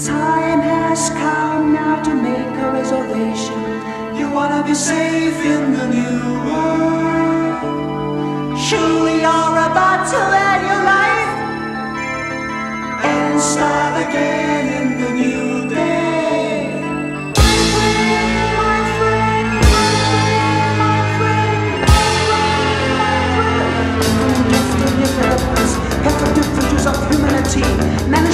Time has come now to make a reservation. You wanna be safe in the new world. Surely you're about to end your life and start again in the new guilty.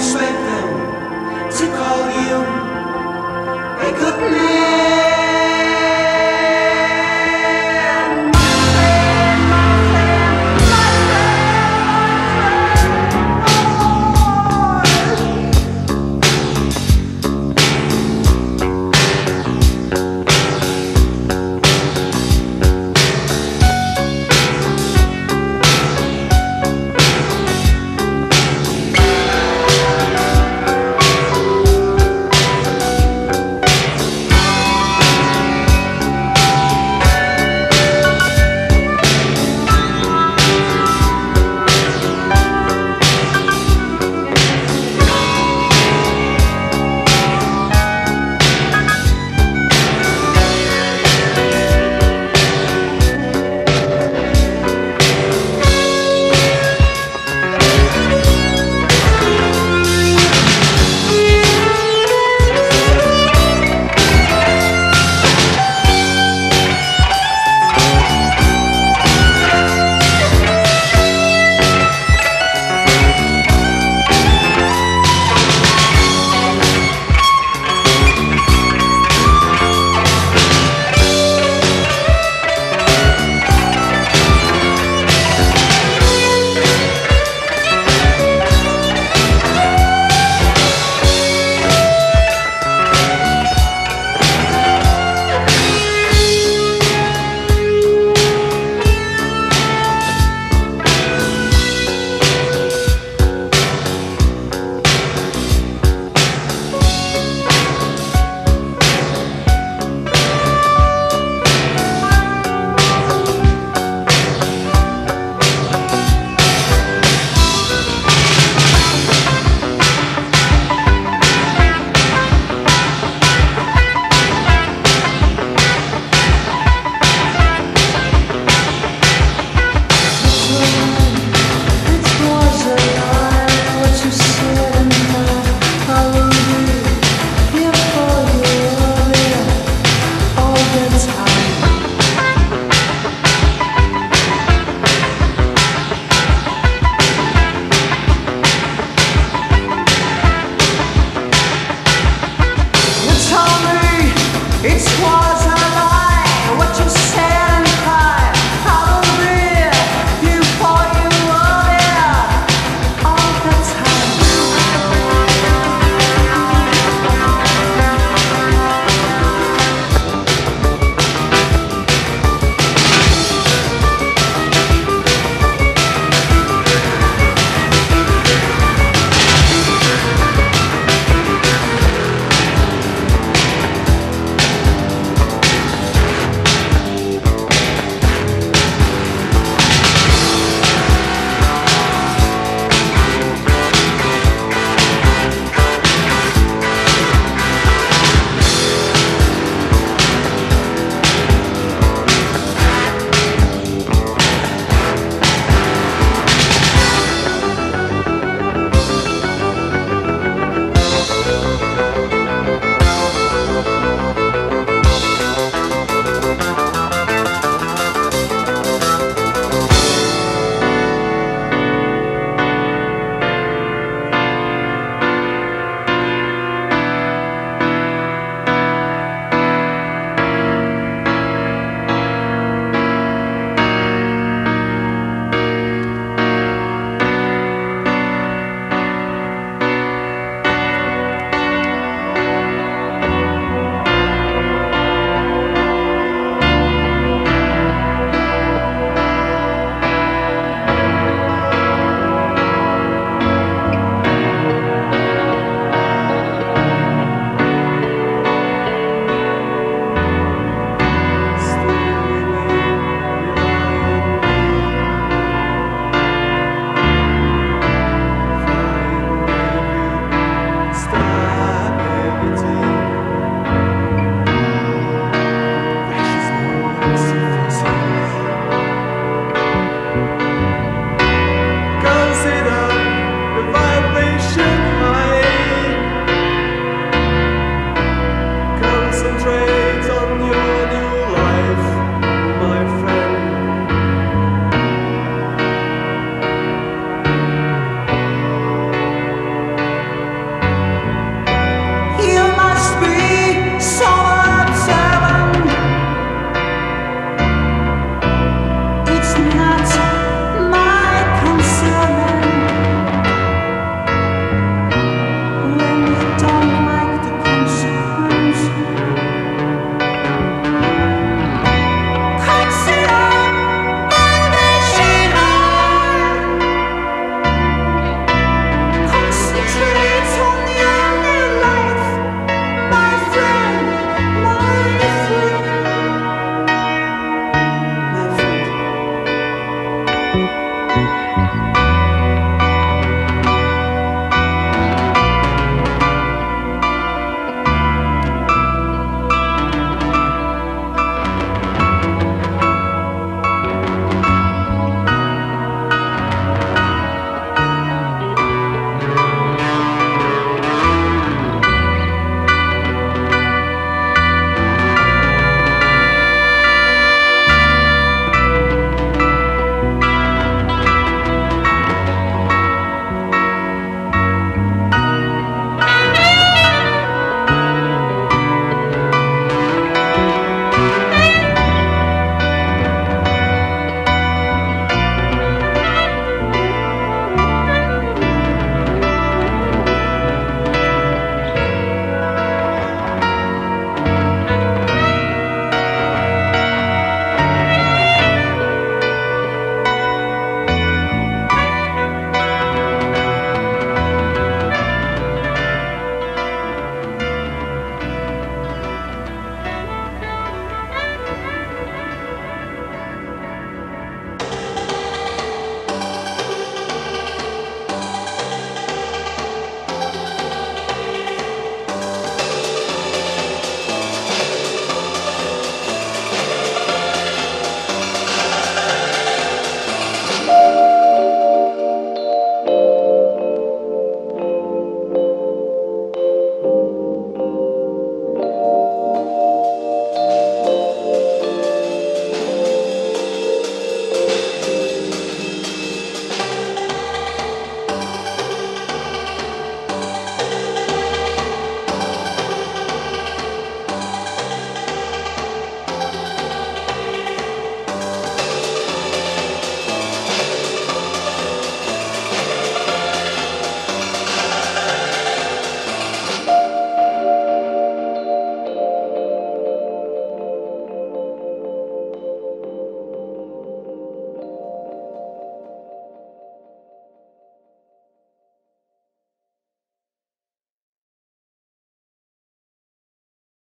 sweat.